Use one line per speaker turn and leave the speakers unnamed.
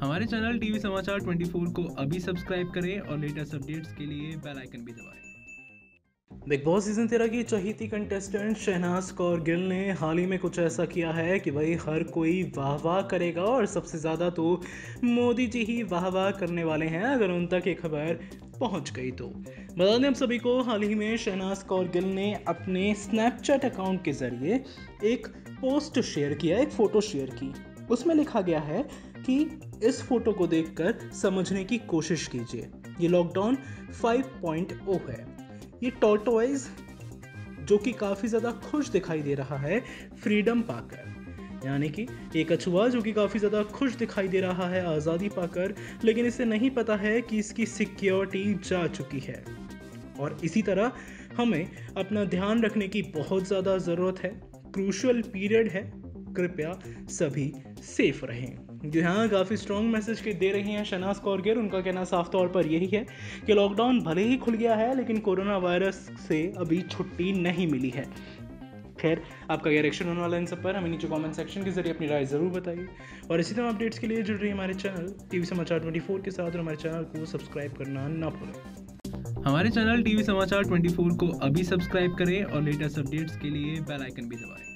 हमारे channel TV समाचार 24 को अभी सब्सक्राइब करें और लेटेस्ट अपडेट्स के लिए बेल आइकन भी दबाएँ।
बिग बॉस सीज़न तेरह की चहीती कंटेस्टेंट शहनाज कौर गिल ने हाल ही में कुछ ऐसा किया है कि भाई हर कोई वाह वाह करेगा और सबसे ज़्यादा तो मोदी जी ही वाह वाह करने वाले हैं, अगर उन तक ये खबर पहुँच गई तो। बता दें हम सभी को, हाल ही में शहनाज कौर गिल ने अपने स्नैपचैट अकाउंट के ज़रिए एक पोस्ट शेयर किया, एक फ़ोटो शेयर की। उसमें लिखा गया है कि इस फ़ोटो को देखकर समझने की कोशिश कीजिए। ये लॉकडाउन 5.0 है। ये टॉर्टोइज जो कि काफ़ी ज़्यादा खुश दिखाई दे रहा है फ्रीडम पाकर यानी कि एक कछुआ जो कि काफ़ी ज़्यादा खुश दिखाई दे रहा है, आज़ादी पाकर, लेकिन इसे नहीं पता है कि इसकी सिक्योरिटी जा चुकी है। और इसी तरह हमें अपना ध्यान रखने की बहुत ज़्यादा ज़रूरत है। क्रूशल पीरियड है। कृपया सभी सेफ़ रहें। जी हाँ काफ़ी स्ट्रॉन्ग मैसेज के दे रही हैं शनाज कौरगेर उनका कहना साफ़ तौर पर यही है कि लॉकडाउन भले ही खुल गया है, लेकिन कोरोना वायरस से अभी छुट्टी नहीं मिली है। खैर, आपका क्या रिएक्शन होने वाला इन सब पर? हमें नीचे कमेंट सेक्शन के ज़रिए अपनी राय ज़रूर बताइए। और इसी तरह अपडेट्स के लिए जुड़ रही हमारे चैनल टीवी समाचार 24 के साथ और हमारे चैनल को सब्सक्राइब करना ना भूलें।
हमारे चैनल टीवी समाचार 24 को अभी सब्सक्राइब करें और लेटेस्ट अपडेट्स के लिए बेल आइकन भी दबाएँ।